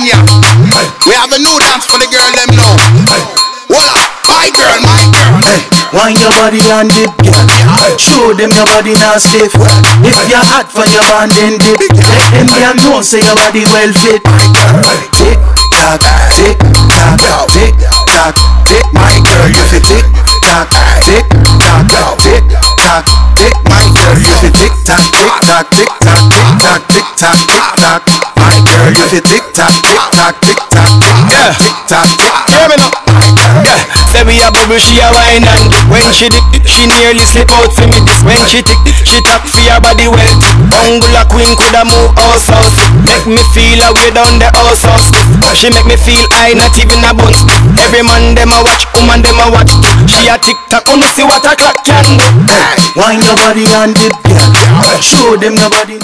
have a new dance for the girl them now. Hey, voila, my girl, my girl. Hey, wind your body and dip, girl. Show them your body now stiff. If you're hot for your band, then dip. Let them girl know say your body well fit. Tick tock, tick tock, tick tock, tick. My girl, you fit tick tock, tick tock, tick tock, tick. My girl, you fit tick tock, tick tock, tick tock, tick tock, tick tock, tick tock. Girl, you fit tick tock, tick tock, tick tock, tick tock, tick tock, tick tock. Hear me now. Yeah, say we a bubble, she a wine and. When she dip, she nearly slip out for me. This when she tick, she tap for your body well. Angular queen coulda move house house. Make me feel a way down the house house. She make me feel I not even a bun. Every man them a watch, woman them a watch. She a tick tock, wanna see what a clock can do. Wind your body and dip, girl. Show them your body.